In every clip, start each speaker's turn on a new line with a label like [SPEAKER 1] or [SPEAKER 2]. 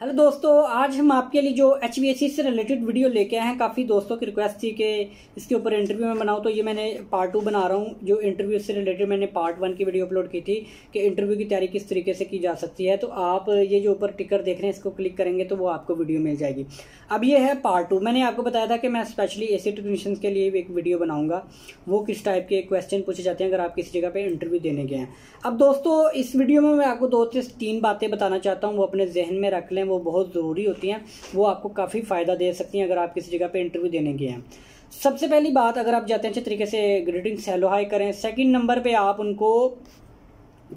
[SPEAKER 1] Hello दोस्तों, आज हम आपके लिए जो एच से रिलेटेड वीडियो लेके आए हैं, काफ़ी दोस्तों की रिक्वेस्ट थी कि इसके ऊपर इंटरव्यू में बनाऊँ। तो ये मैंने पार्ट टू बना रहा हूँ, जो इंटरव्यू से रिलेटेड मैंने पार्ट वन की वीडियो अपलोड की थी कि इंटरव्यू की तैयारी किस तरीके से की जा सकती है। तो आप ये जो ऊपर टिकर देख रहे हैं, इसको क्लिक करेंगे तो वो आपको वीडियो मिल जाएगी। अब ये है पार्ट टू मैंने आपको बताया था कि मैं स्पेशली ए टेक्नीशियन के लिए एक वीडियो बनाऊँगा। वो किस टाइप के क्वेश्चन पूछे जाते हैं, अगर आप किसी जगह पर इंटरव्यू देने गए हैं। अब दोस्तों, इस वीडियो में मैं आपको दो से तीन बातें बताना चाहता हूँ, वो अपने जहन में रख लें वो बहुत ज़रूरी होती हैं, वो आपको काफ़ी फ़ायदा दे सकती हैं अगर आप किसी जगह पर इंटरव्यू देने गए हैं। सबसे पहली बात, अगर आप जाते हैं अच्छे तरीके से ग्रीटिंग सेलो हाई करें सेकंड नंबर पे आप उनको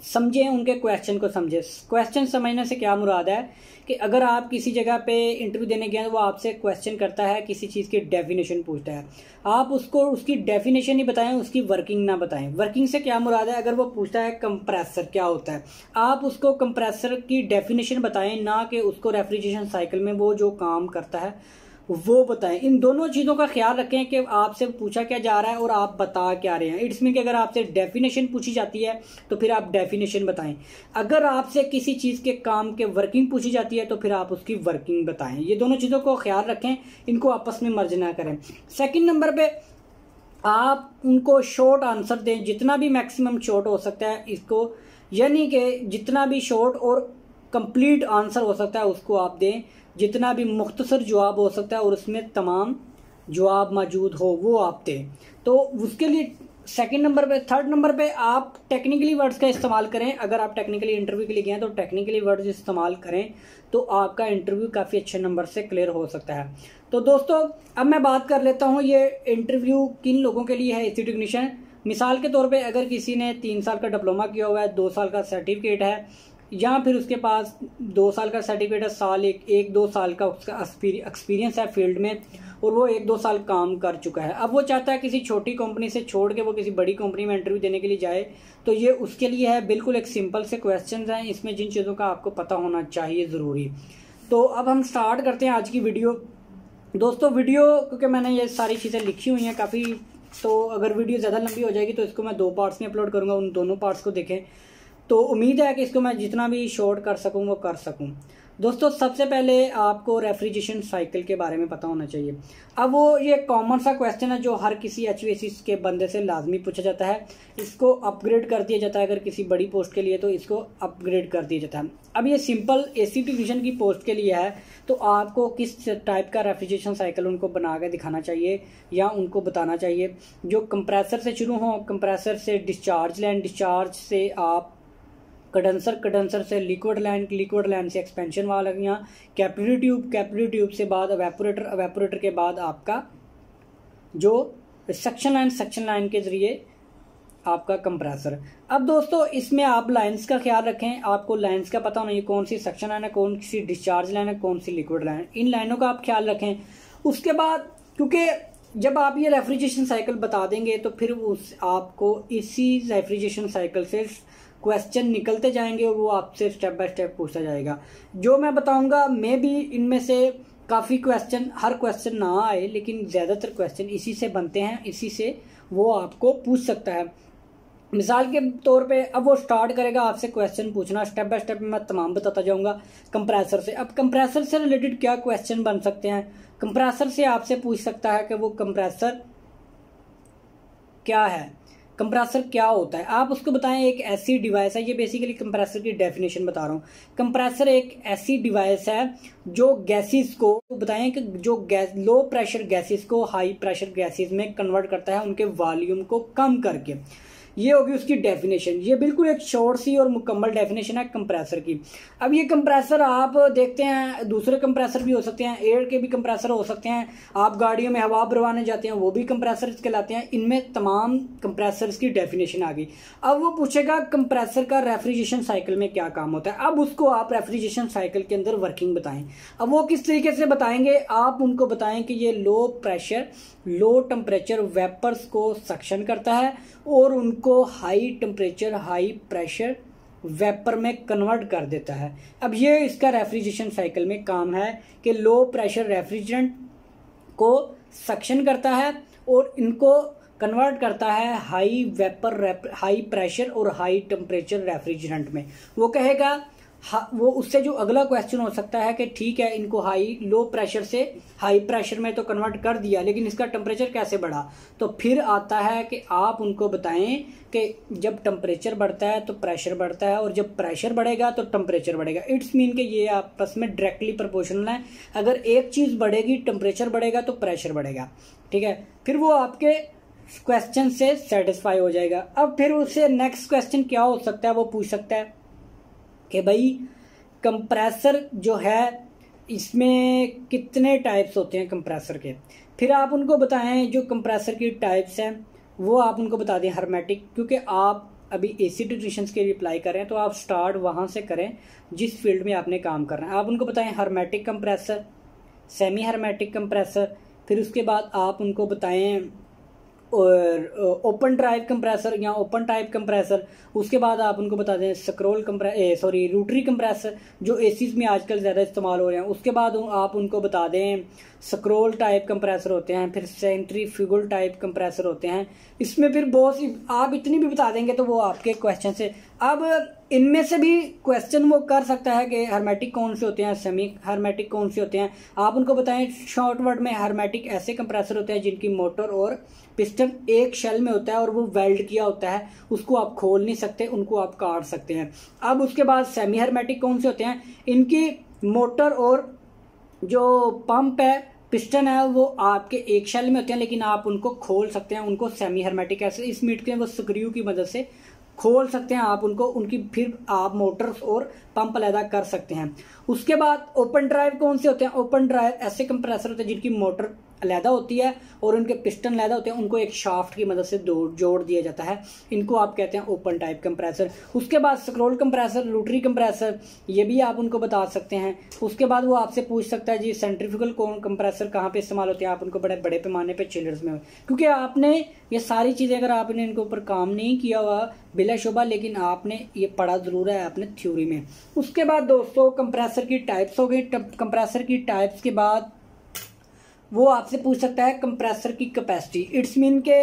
[SPEAKER 1] समझें, उनके क्वेश्चन को समझें। क्वेश्चन समझने से क्या मुराद है? कि अगर आप किसी जगह पे इंटरव्यू देने गए तो वो आपसे क्वेश्चन करता है, किसी चीज़ की डेफिनेशन पूछता है। आप उसको, उसकी डेफिनेशन ही बताएँ, उसकी वर्किंग ना बताएँ। वर्किंग से क्या मुराद है? अगर वो पूछता है कंप्रेसर क्या होता है? आप उसको कंप्रेसर की डेफिनेशन बताएँ, ना कि उसको रेफ्रिजरेशन साइकिल में वो जो काम करता है वो बताएँ। इन दोनों चीज़ों का ख्याल रखें कि आपसे पूछा क्या जा रहा है और आप बता क्या रहे हैं। इट्स मीन कि अगर आपसे डेफिनेशन पूछी जाती है तो फिर आप डेफिनेशन बताएँ। अगर आपसे किसी चीज़ के काम के वर्किंग पूछी जाती है तो फिर आप उसकी वर्किंग बताएँ। ये दोनों चीज़ों को ख्याल रखें, इनको आपस में मर्ज ना करें। सेकेंड नंबर पर आप उनको शॉर्ट आंसर दें, जितना भी मैक्सिमम शॉर्ट हो सकता है इसको। यानी कि जितना भी शॉर्ट और कंप्लीट आंसर हो सकता है, उसको आप दें। जितना भी मुख्तसर जवाब हो सकता है और उसमें तमाम जवाब मौजूद हो, वो आप दें। तो उसके लिए सेकंड नंबर पे थर्ड नंबर पे आप टेक्निकली वर्ड्स का इस्तेमाल करें। अगर आप टेक्निकली इंटरव्यू के लिए गए हैं तो टेक्निकली वर्ड्स इस्तेमाल करें तो आपका इंटरव्यू काफ़ी अच्छे नंबर से क्लियर हो सकता है। तो दोस्तों, अब मैं बात कर लेता हूँ, ये इंटरव्यू किन लोगों के लिए है? एसी टेक्नीशियन मिसाल के तौर पे अगर किसी ने तीन साल का डिप्लोमा किया हुआ है, दो साल का सर्टिफिकेट है या फिर उसके पास दो साल का सर्टिफिकेट है, साल एक एक दो साल का उसका एक्सपीरियंस है फ़ील्ड में, और वो एक दो साल काम कर चुका है। अब वो चाहता है किसी छोटी कंपनी से छोड़ के वो किसी बड़ी कंपनी में इंटरव्यू देने के लिए जाए तो ये उसके लिए है। बिल्कुल एक सिंपल से क्वेश्चन हैं, इसमें जिन चीज़ों का आपको पता होना चाहिए ज़रूरी। तो अब हम स्टार्ट करते हैं आज की वीडियो दोस्तों वीडियो क्योंकि मैंने ये सारी चीज़ें लिखी हुई हैं काफ़ी तो अगर वीडियो ज़्यादा लंबी हो जाएगी तो इसको मैं दो पार्ट्स में अपलोड करूँगा, उन दोनों पार्ट्स को देखें। तो उम्मीद है कि इसको मैं जितना भी शॉर्ट कर सकूँ, वो कर सकूँ। दोस्तों, सबसे पहले आपको रेफ्रिजरेशन साइकिल के बारे में पता होना चाहिए। अब वो ये कॉमन सा क्वेश्चन है जो हर किसी एचवीएसी के बंदे से लाजमी पूछा जाता है। इसको अपग्रेड कर दिया जाता है अगर किसी बड़ी पोस्ट के लिए तो इसको अपग्रेड कर दिया जाता है। अब ये सिंपल ए सी की पोस्ट के लिए है तो आपको किस टाइप का रेफ्रिजरेशन साइकिल उनको बना के दिखाना चाहिए या उनको बताना चाहिए। जो कंप्रेसर से शुरू हो कंप्रेसर से डिस्चार्ज लें डिस्चार्ज से आप कंडेंसर कंडेंसर से लिक्विड लाइन लिक्विड लाइन से एक्सपेंशन वाल यहाँ कैपिलरी ट्यूब कैपिलरी ट्यूब से बाद वेपोरेटर वेपोरेटर के बाद आपका जो सेक्शन लाइन सेक्शन लाइन के ज़रिए आपका कंप्रेसर अब दोस्तों, इसमें आप लाइंस का ख्याल रखें। आपको लाइंस का पता होना कौन सी सेक्शन लाइन है, कौन सी डिस्चार्ज लाइन है, कौन सी लिक्विड लाइन इन लाइनों का आप ख्याल रखें। उसके बाद, क्योंकि जब आप ये रेफ्रिजरेशन साइकिल बता देंगे तो फिर उस आपको इसी रेफ्रिजरेशन साइकिल से क्वेश्चन निकलते जाएँगे, वो आपसे स्टेप बाय स्टेप पूछा जाएगा। जो मैं बताऊँगा, मे भी इनमें से काफ़ी क्वेश्चन हर क्वेश्चन ना आए, लेकिन ज़्यादातर क्वेश्चन इसी से बनते हैं, इसी से वो आपको पूछ सकता है। मिसाल के तौर पे, अब वो स्टार्ट करेगा आपसे क्वेश्चन पूछना स्टेप बाय स्टेप मैं तमाम बताता जाऊँगा कंप्रेसर से। अब कंप्रेसर से रिलेटेड क्या क्वेश्चन बन सकते हैं? कंप्रेसर से आपसे पूछ सकता है कि वो कंप्रेसर क्या है? कंप्रेसर क्या होता है? आप उसको बताएँ, एक ऐसी डिवाइस है, ये बेसिकली कंप्रेसर की डेफिनेशन बता रहा हूँ। कंप्रेसर एक ऐसी डिवाइस है जो गैसेस को बताएँ कि जो गैस लो प्रेशर गैसेस को हाई प्रेशर गैसेस में कन्वर्ट करता है, उनके वॉल्यूम को कम करके। ये होगी उसकी डेफिनेशन ये बिल्कुल एक शॉर्ट सी और मुकम्मल डेफिनेशन है कंप्रेसर की। अब ये कंप्रेसर आप देखते हैं, दूसरे कंप्रेसर भी हो सकते हैं एयर के भी कंप्रेसर हो सकते हैं। आप गाड़ियों में हवा भरवाने जाते हैं, वो भी कंप्रेसर कहलाते हैं। इनमें तमाम कंप्रेसर की डेफिनेशन आ गई। अब वो पूछेगा कंप्रेसर का रेफ्रिजरेशन साइकिल में क्या काम होता है? अब उसको आप रेफ्रिजरेशन साइकिल के अंदर वर्किंग बताएँ। अब वो किस तरीके से बताएँगे? आप उनको बताएँ कि ये low pressure low temperature vapours को सक्शन करता है और उनको high temperature, high pressure vapour में कन्वर्ट कर देता है। अब ये इसका रेफ्रिजरेशन साइकिल में काम है कि लो प्रेशर रेफ्रिजरेंट को सक्शन करता है और इनको कन्वर्ट करता है हाई वेपर हाई प्रेशर और हाई टेम्परेचर रेफ्रिजरेंट में। वो कहेगा वो उससे जो अगला क्वेश्चन हो सकता है कि ठीक है, इनको हाई लो प्रेशर से हाई प्रेशर में तो कन्वर्ट कर दिया, लेकिन इसका टेम्परेचर कैसे बढ़ा? तो फिर आता है कि आप उनको बताएँ कि जब टेम्परेचर बढ़ता है तो प्रेशर बढ़ता है, और जब प्रेशर बढ़ेगा तो टेम्परेचर बढ़ेगा। इट्स मीन कि ये आपस में डायरेक्टली प्रपोर्शनल है। अगर एक चीज़ बढ़ेगी टेम्परेचर बढ़ेगा तो प्रेशर बढ़ेगा। ठीक है? फिर वो आपके क्वेश्चन से सेटिस्फाई हो जाएगा। अब फिर उससे नेक्स्ट क्वेश्चन क्या हो सकता है, वो पूछ सकता है। कि भाई कंप्रेसर जो है, इसमें कितने टाइप्स होते हैं कंप्रेसर के? फिर आप उनको बताएँ, जो कंप्रेसर की टाइप्स हैं, वो आप उनको बता दें हर्मेटिक क्योंकि आप अभी ए सी न्यूट्रिशंस के रिप्लाई करें तो आप स्टार्ट वहाँ से करें, जिस फ़ील्ड में आपने काम करना है। आप उनको बताएँ hermetic compressor semi hermetic compressor फिर उसके बाद आप उनको बताएँ और ओपन ड्राइव कंप्रेसर या ओपन टाइप कंप्रेसर, उसके बाद आप उनको बता दें scroll compre sorry, rotary compressor, जो एसीज में आजकल ज़्यादा इस्तेमाल हो रहे हैं। उसके बाद आप उनको बता दें स्क्रोल टाइप कंप्रेसर होते हैं, फिर सेंट्री फ्यूगल टाइप कंप्रेसर होते हैं। इसमें फिर बहुत सी, आप इतनी भी बता देंगे तो वो आपके क्वेश्चन से अब इनमें से भी क्वेश्चन वो कर सकता है कि हर्मेटिक कौन से होते हैं सेमी हर्मेटिक कौन से होते हैं। आप उनको बताएँ शॉर्ट वर्ड में हर्मेटिक ऐसे कंप्रेसर होते हैं जिनकी मोटर और पिस्टन एक शेल में होता है और वो वेल्ड किया होता है। उसको आप खोल नहीं सकते, उनको आप काट सकते हैं। अब उसके बाद सेमी हर्मेटिक कौन से होते हैं? इनकी मोटर और जो पंप है पिस्टन है, वो आपके एक शेल में होते हैं, लेकिन आप उनको खोल सकते हैं, उनको सेमी हर्मेटिक ऐसे इस मीट के वो स्क्रू की मदद से खोल सकते हैं, आप उनको, उनकी फिर आप मोटर्स और पंप पैदा कर सकते हैं। उसके बाद ओपन ड्राइव कौन से होते हैं? ओपन ड्राइव ऐसे कंप्रेसर होते हैं जिनकी मोटर अलहदा होती है और उनके पिस्टन अलहदा होते हैं, उनको एक शाफ्ट की मदद से जोड़ दिया जाता है। इनको आप कहते हैं ओपन टाइप कंप्रेसर। उसके बाद स्क्रोल कंप्रेसर, लूटरी कंप्रेसर, ये भी आप उनको बता सकते हैं। उसके बाद वो आपसे पूछ सकता है, जी, सेंट्रीफ्यूगल कौन कंप्रेसर कहाँ पे इस्तेमाल होते हैं? आप उनको बड़े बड़े पैमाने पर चिलर्स में क्योंकि आपने ये सारी चीज़ें, अगर आपने इनके ऊपर काम नहीं किया हुआ, बिला शुबा लेकिन आपने ये पढ़ा ज़रूर है आपने थ्योरी में। उसके बाद दोस्तों, कंप्रेसर की टाइप्स हो गई। कंप्रेसर की टाइप्स के बाद वो आपसे पूछ सकता है कंप्रेसर की कैपेसिटी इट्स मीन के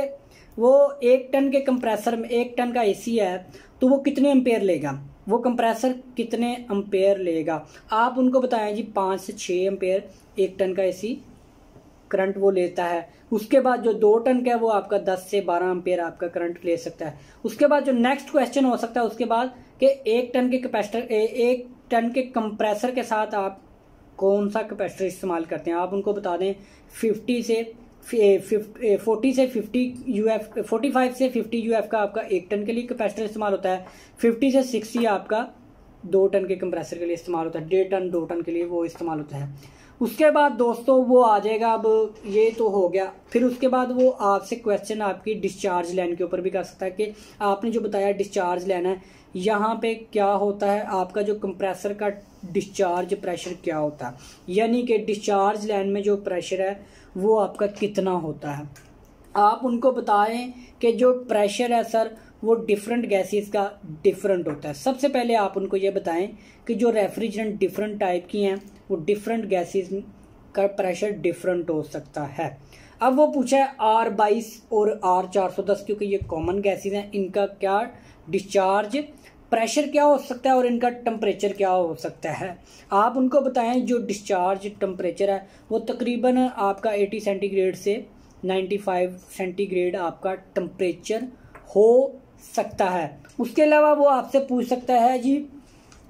[SPEAKER 1] वो एक टन के कंप्रेसर में, एक टन का एसी है तो वो कितने अम्पेयर लेगा? वो कंप्रेसर कितने अम्पेयर लेगा? आप उनको बताएँ जी, पाँच से छः अम्पेयर एक टन का एसी करंट वो लेता है। उसके बाद जो दो टन का है, वो आपका दस से बारह अम्पेयर आपका करंट ले सकता है। उसके बाद जो नेक्स्ट क्वेश्चन हो सकता है, उसके बाद कि एक टन के कैपेसिटर एक टन के कंप्रेसर के साथ आप कौन सा कैपेसिटर इस्तेमाल करते हैं? आप उनको बता दें फिफ्टी से फोर्टी से fifty U F forty five से फिफ्टी यू एफ़ का आपका एक टन के लिए कैपेसिटर इस्तेमाल होता है। फिफ्टी से सिक्सटी आपका दो टन के कंप्रेसर के लिए इस्तेमाल होता है। डेढ़ टन, दो टन के लिए वो इस्तेमाल होता है। उसके बाद दोस्तों वो आ जाएगा, अब ये तो हो गया। फिर उसके बाद वो आपसे क्वेश्चन आपकी डिस्चार्ज लाइन के ऊपर भी कर सकता है कि आपने जो बताया डिस्चार्ज लेना है यहाँ पे क्या होता है? आपका जो कंप्रेसर का डिस्चार्ज प्रेशर क्या होता है? यानी कि डिस्चार्ज लाइन में जो प्रेशर है, वो आपका कितना होता है? आप उनको बताएँ कि जो प्रेशर है सर, वो डिफरेंट गैसेस का डिफरेंट होता है। सबसे पहले आप उनको ये बताएँ कि जो रेफ्रिजरेंट डिफरेंट टाइप की हैं, वो डिफरेंट गैसेस का प्रेशर डिफरेंट हो सकता है। अब वो पूछा है आर बाईस और आर चार सौ दस, क्योंकि ये कॉमन गैसेज हैं, इनका क्या डिस्चार्ज प्रेशर क्या हो सकता है और इनका टम्परेचर क्या हो सकता है? आप उनको बताएँ जो डिस्चार्ज टम्परेचर है, वो तकरीबन आपका 80 सेंटीग्रेड से 95 सेंटीग्रेड आपका टम्परेचर हो सकता है। उसके अलावा वो आपसे पूछ सकता है जी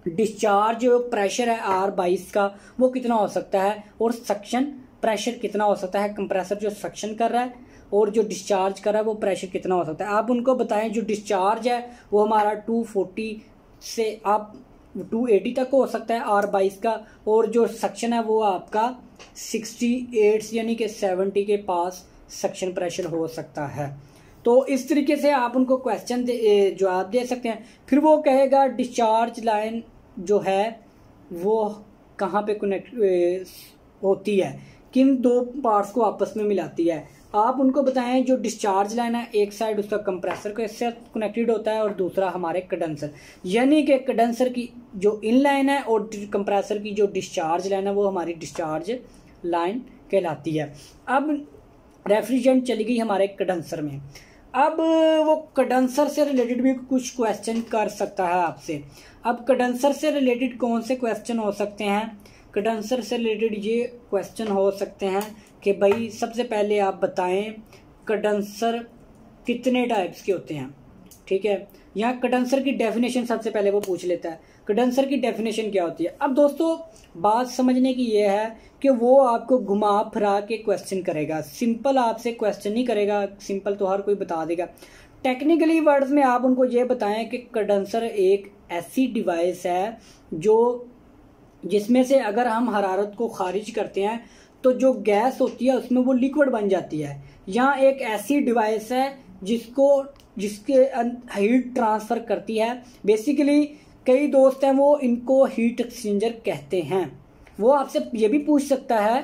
[SPEAKER 1] डिस्चार्ज प्रेशर है आर बाईस का, वो कितना हो सकता है? और सक्शन प्रेशर कितना हो सकता है कंप्रेसर जो सक्शन कर रहा है और जो डिस्चार्ज कर रहा है, वो प्रेशर कितना हो सकता है। आप उनको बताएँ, जो डिस्चार्ज है, वो हमारा टू फोर्टी से आप टू एटी तक हो सकता है आर बाईस का, और जो सक्शन है, वो आपका सिक्सटी एट यानी कि सेवेंटी के पास सक्शन प्रेशर हो सकता है। तो इस तरीके से आप उनको क्वेश्चन जवाब दे सकते हैं। फिर वो कहेगा डिस्चार्ज लाइन जो है, वो कहाँ पे कनेक्ट होती है? किन दो पार्ट्स को आपस में मिलाती है? आप उनको बताएँ जो डिस्चार्ज लाइन है, एक साइड उसका कंप्रेसर को इससे कनेक्टेड होता है और दूसरा हमारे कंडेंसर यानी कि कंडेंसर की जो इन लाइन है और कंप्रेसर की जो डिस्चार्ज लाइन है, वो हमारी डिस्चार्ज लाइन कहलाती है। अब रेफ्रिजरेंट चली गई हमारे कंडेंसर में। अब वो कंडेंसर से रिलेटेड भी कुछ क्वेश्चन कर सकता है आपसे। अब कंडेंसर से रिलेटेड कौन से क्वेश्चन हो सकते हैं? कंडेंसर से रिलेटेड ये क्वेश्चन हो सकते हैं कि भाई सबसे पहले आप बताएँ कंडेंसर कितने टाइप्स के होते हैं, ठीक है? यहाँ कंडेंसर की डेफिनेशन सबसे पहले वो पूछ लेता है। कंडेंसर की डेफिनेशन क्या होती है? अब दोस्तों, बात समझने की ये है कि वो आपको घुमा फिरा के क्वेश्चन करेगा। सिंपल आपसे क्वेश्चन नहीं करेगा सिंपल तो हर कोई बता देगा। टेक्निकली वर्ड्स में आप उनको ये बताएँ कि कंडेंसर एक ऐसी डिवाइस है जो जिसमें से अगर हम हरारत को खारिज करते हैं तो जो गैस होती है, उसमें वो लिक्विड बन जाती है। यहाँ एक ऐसी डिवाइस है, जिसको, जिसके हीट ट्रांसफ़र करती है। बेसिकली, कई दोस्त हैं, वो इनको हीट एक्सचेंजर कहते हैं। वो आपसे ये भी पूछ सकता है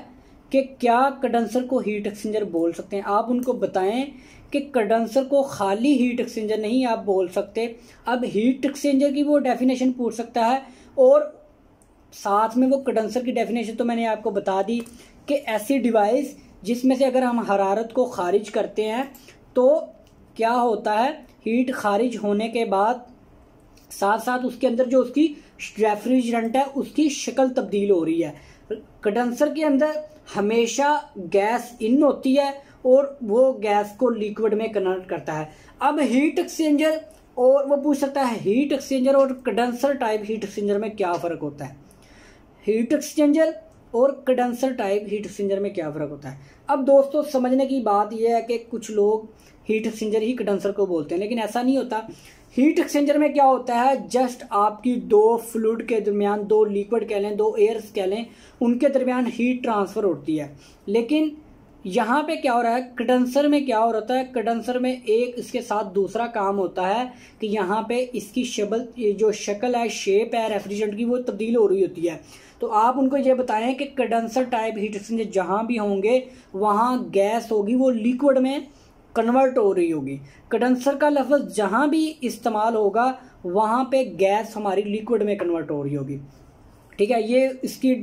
[SPEAKER 1] कि क्या कंडेंसर को हीट एक्सचेंजर बोल सकते हैं? आप उनको बताएँ कि कंडेंसर को खाली हीट एक्सचेंजर नहीं आप बोल सकते। अब हीट एक्सचेंजर की वो डेफिनेशन पूछ सकता है, और साथ में वो कंडेंसर की डेफिनेशन तो मैंने आपको बता दी कि ऐसी डिवाइस जिसमें से अगर हम हरारत को खारिज करते हैं तो क्या होता है? हीट खारिज होने के बाद साथ साथ उसके अंदर जो उसकी रेफ्रिजरेंट है, उसकी शक्ल तब्दील हो रही है। कंडेंसर के अंदर हमेशा गैस इन होती है और वो गैस को लिक्विड में कन्वर्ट करता है। अब हीट एक्सचेंजर और वो पूछ सकता है हीट एक्सचेंजर और कंडेंसर टाइप हीट एक्सचेंजर में क्या फ़र्क होता है? हीट एक्सचेंजर और कंडेंसर टाइप हीट एक्सचेंजर में क्या फ़र्क होता है? अब दोस्तों, समझने की बात यह है कि कुछ लोग हीट एक्सचेंजर ही कंडेंसर को बोलते हैं, लेकिन ऐसा नहीं होता। हीट एक्सचेंजर में क्या होता है? जस्ट आपकी दो फ्लूड के दरमियान, दो लिक्विड कह लें, दो एयर्स कह लें, उनके दरमियान हीट ट्रांसफ़र होती है। लेकिन यहाँ पे क्या हो रहा है? कंडेंसर में क्या हो रहा है? कंडेंसर में एक इसके साथ दूसरा काम होता है कि यहाँ पे इसकी शबल जो शक्ल है, शेप है, रेफ्रिजरेंट की, वो तब्दील हो रही होती है। तो आप उनको ये बताएँ कि कंडेंसर टाइप हीट एक्सचेंजर जहाँ भी होंगे, वहाँ गैस होगी, वो लिक्विड में कन्वर्ट हो रही होगी। कंडेंसर का लफ्ज़ जहाँ भी इस्तेमाल होगा, वहाँ पे गैस हमारी लिक्विड में कन्वर्ट हो रही होगी। ठीक है, ये इसकी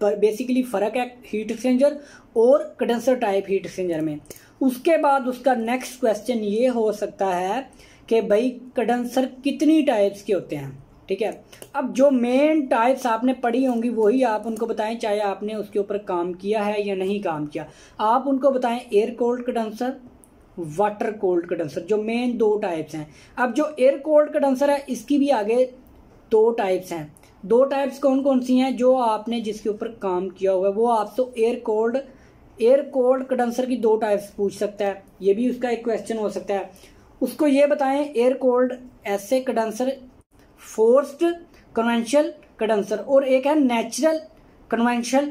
[SPEAKER 1] बेसिकली फ़र्क है हीट एक्सचेंजर और कंडेंसर टाइप हीट एक्सचेंजर में। उसके बाद उसका नेक्स्ट क्वेश्चन ये हो सकता है कि भाई कंडेंसर कितनी टाइप्स के होते हैं? ठीक है? अब जो मेन टाइप्स आपने पढ़ी होंगी, वही आप उनको बताएँ, चाहे आपने उसके ऊपर काम किया है या नहीं काम किया। आप उनको बताएँ air cold condenser water cold condenser जो मेन दो टाइप्स हैं। अब जो एयर कोल्ड कंडेंसर है, इसकी भी आगे दो टाइप्स हैं। दो टाइप्स कौन कौन सी हैं जो आपने जिसके ऊपर काम किया हुआ है? वो आपसे air cold air cold condenser की दो टाइप्स पूछ सकता है। ये भी उसका एक क्वेश्चन हो सकता है। उसको ये बताएँ एयर कोल्ड ऐसे कंडेंसर फोर्स्ड कन्वेंशनल कंडेंसर और एक है नेचुरल कन्वेंशनल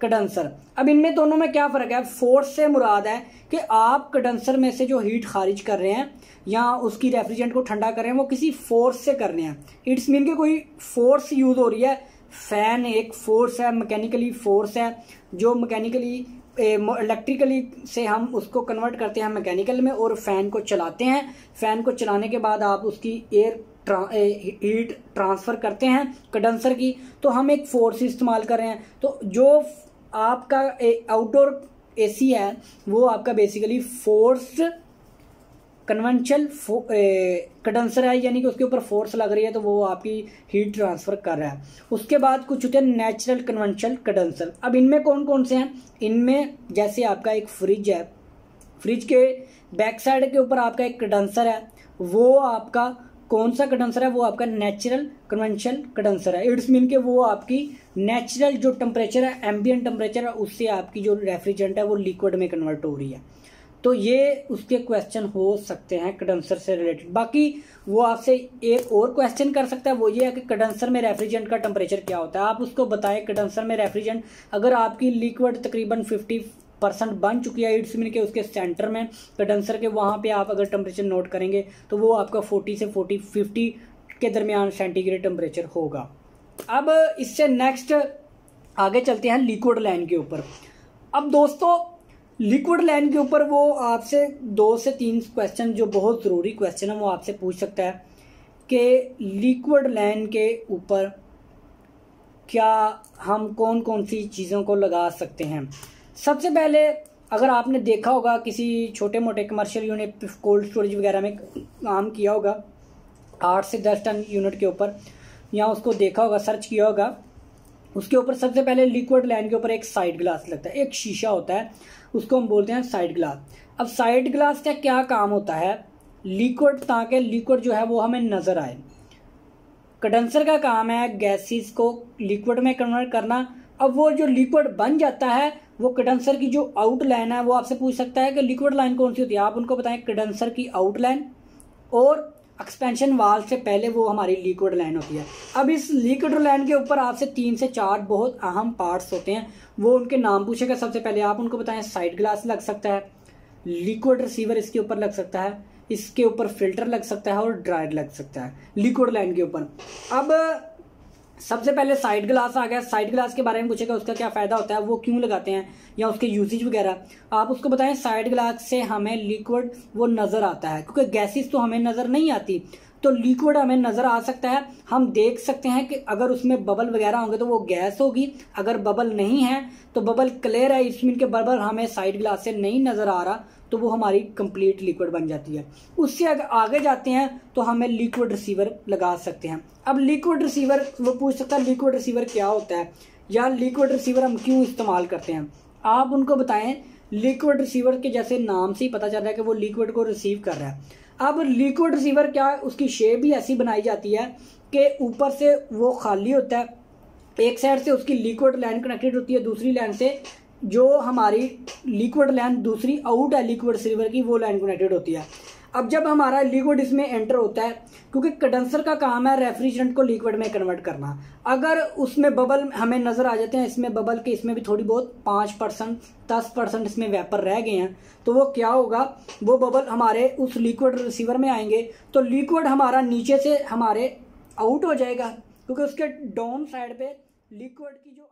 [SPEAKER 1] कंडेंसर। अब इनमें दोनों में क्या फ़र्क है? फोर्स से मुराद है कि आप कंडेंसर में से जो हीट खारिज कर रहे हैं या उसकी रेफ्रिजरेंट को ठंडा कर रहे हैं, वो किसी फोर्स से कर रहे हैं। इट्स मीन के कोई फोर्स यूज़ हो रही है। फ़ैन एक फोर्स है, मैकेनिकली फोर्स है, जो मैकेनिकली इलेक्ट्रिकली से हम उसको कन्वर्ट करते हैं मैकेनिकल में और फ़ैन को चलाते हैं। फ़ैन को चलाने के बाद आप उसकी एयर हीट ट्रांसफ़र करते हैं कंडेंसर की तो हम एक फोर्स इस्तेमाल कर रहे हैं। तो जो आपका आउटडोर एसी है, वो आपका बेसिकली फोर्स कन्वेंशनल कंडेंसर है, यानी कि उसके ऊपर फोर्स लग रही है तो वो आपकी हीट ट्रांसफ़र कर रहा है। उसके बाद कुछ होते हैं नेचुरल कन्वेंशनल कंडेंसर अब इनमें कौन कौन से हैं? इनमें जैसे आपका एक फ्रिज है। फ्रिज के बैक साइड के ऊपर आपका एक कंडेंसर है। वो आपका कौन सा कंडेंसर है वो आपका नेचुरल कन्वेंशनल कंडेंसर है। इट्स मीन के वो आपकी नेचुरल जो टेम्परेचर है एम्बियन टेम्परेचर है, उससे आपकी जो रेफ्रिजरेंट है वो लिक्विड में कन्वर्ट हो रही है। तो ये उसके क्वेश्चन हो सकते हैं कंडेंसर से रिलेटेड बाकी वो आपसे एक और क्वेश्चन कर सकता है, वो ये है कि कंडेंसर में रेफ्रिजरेंट का टेम्परेचर क्या होता है। आप उसको बताएँ कंडेंसर में रेफ्रिजरेंट अगर आपकी लिक्विड तकरीबन फिफ्टी परसेंट बन चुकी है इट्स मीन के उसके सेंटर में, कंडेंसर के वहाँ पे आप अगर टेम्परेचर नोट करेंगे तो वो आपका 40 से 40 50 के दरमियान सेंटीग्रेड टेम्परेचर होगा। अब इससे नेक्स्ट आगे चलते हैं लिक्विड लाइन के ऊपर। अब दोस्तों लिक्विड लाइन के ऊपर वो आपसे दो से तीन क्वेश्चन जो बहुत ज़रूरी क्वेश्चन है, वो आपसे पूछ सकता है कि लिक्विड लाइन के ऊपर क्या हम कौन कौन सी चीज़ों को लगा सकते हैं। सबसे पहले अगर आपने देखा होगा किसी छोटे मोटे कमर्शियल यूनिट कोल्ड स्टोरेज वगैरह में काम किया होगा, आठ से दस टन यूनिट के ऊपर, या उसको देखा होगा सर्च किया होगा, उसके ऊपर सबसे पहले लिक्विड लाइन के ऊपर एक साइड ग्लास लगता है, एक शीशा होता है, उसको हम बोलते हैं साइड ग्लास अब साइड ग्लास का क्या काम होता है? लिक्विड ताकि लिक्विड जो है वो हमें नज़र आए। कंडेंसर का काम है गैसेस को लिक्विड में कन्वर्ट करना अब वो जो लिक्विड बन जाता है, वो कंडेंसर की जो आउटलाइन है, वो आपसे पूछ सकता है कि लिक्विड लाइन कौन सी होती है? आप उनको बताएँ कंडेंसर की आउटलाइन और एक्सपेंशन वाल से पहले वो हमारी लिक्विड लाइन होती है। अब इस लिक्विड लाइन के ऊपर आपसे तीन से चार बहुत अहम पार्ट्स होते हैं। वो उनके नाम पूछेगा सबसे पहले। आप उनको बताएँ साइड ग्लास लग सकता है लिक्विड रिसीवर इसके ऊपर लग सकता है, इसके ऊपर फ़िल्टर लग सकता है और ड्रायर लग सकता है लिक्विड लाइन के ऊपर। अब सबसे पहले साइड ग्लास आ गया। साइड ग्लास के बारे में पूछेगा, उसका क्या फ़ायदा होता है, वो क्यों लगाते हैं, या उसके यूजेज वगैरह। आप उसको बताएँ साइड ग्लास से हमें लिक्विड वो नज़र आता है, क्योंकि गैसेस तो हमें नज़र नहीं आती। तो लिक्विड हमें नज़र आ सकता है। हम देख सकते हैं कि अगर उसमें बबल वगैरह होंगे तो वो गैस होगी। अगर बबल नहीं है तो बबल क्लियर है इसमें के बबल हमें साइड ग्लास से नहीं नज़र आ रहा। तो वो हमारी कंप्लीट लिक्विड बन जाती है। उससे अगर आगे जाते हैं तो हमें लिक्विड रिसीवर लगा सकते हैं। अब लिक्विड रिसीवर वो पूछ सकता है लिक्विड रिसीवर क्या होता है? या लिक्विड रिसीवर हम क्यों इस्तेमाल करते हैं? आप उनको बताएँ लिक्विड रिसीवर के जैसे नाम से ही पता चल रहा है कि वो लिक्विड को रिसीव कर रहा है। अब लिक्विड रिसीवर क्या है उसकी शेप भी ऐसी बनाई जाती है कि ऊपर से वो खाली होता है। एक साइड से उसकी लिक्विड लाइन कनेक्टेड होती है, दूसरी लाइन से जो हमारी लिक्विड लाइन दूसरी आउट है लिक्विड रिसीवर की, वो लाइन कनेक्टेड होती है। अब जब हमारा लिक्विड इसमें एंटर होता है, क्योंकि कंडेंसर का काम है रेफ्रिजरेंट को लिक्विड में कन्वर्ट करना। अगर उसमें बबल हमें नज़र आ जाते हैं, इसमें बबल के इसमें भी थोड़ी बहुत पाँच परसेंट, दस परसेंट इसमें वेपर रह गए हैं तो वो क्या होगा? वो बबल हमारे उस लिक्विड रिसीवर में आएँगे तो लिक्विड हमारा नीचे से हमारे आउट हो जाएगा, क्योंकि उसके डाउन साइड पर लिक्विड की जो